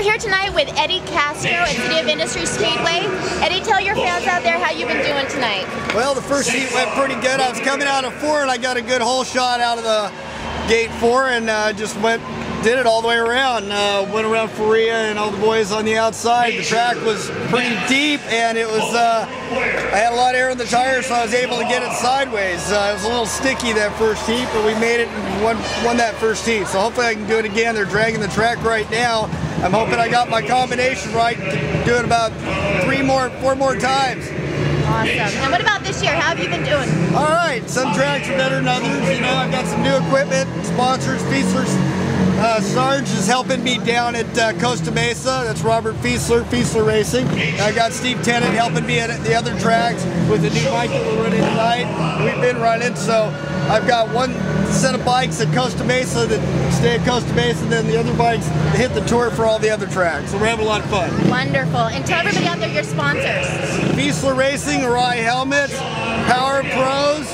we're here tonight with Eddie Castro at City of Industry Speedway. Eddie, tell your fans out there how you've been doing tonight. Well, the first heat went pretty good. I was coming out of four and I got a good hole shot out of the gate four and uh, just went did it all the way around. Uh, went around Faria and all the boys on the outside. The track was pretty deep and it was, uh, I had a lot of air in the tires so I was able to get it sideways. Uh, it was a little sticky that first heat, but we made it and won, won that first heat. So hopefully I can do it again. They're dragging the track right now. I'm hoping I got my combination right to do it about three more, four more times. Awesome. And what about this year? How have you been doing? All right. Some tracks are better than others. You know, I've got some new equipment, sponsors, Fiesler's. Uh, Sarge is helping me down at uh, Costa Mesa. That's Robert Fiesler, Fiesler Racing. I got Steve Tennant helping me at the other tracks with the new bike that we're running tonight. We've been running, so I've got one set of bikes at Costa Mesa that stay at Costa Mesa, and then the other bikes hit the tour for all the other tracks. So we're having a lot of fun. Wonderful. And tell everybody out there your sponsors. Fiesler Racing, Rye Helmets, Power Pros,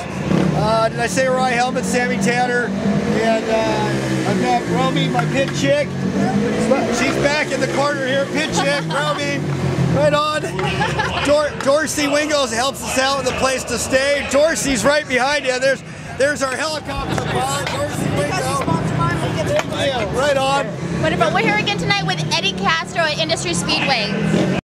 uh, did I say Rye Helmets, Sammy Tanner, and uh, I've got Romy, my pit chick. She's back in the corner here, pit chick, Romy. Right on. Dor Dorsey Wingles helps us out with a place to stay. Dorsey's right behind you. There's there's our helicopter pod. Dorsey Wingo. Right on. Wonderful. We're here again tonight with Eddie Castro at Industry Speedway.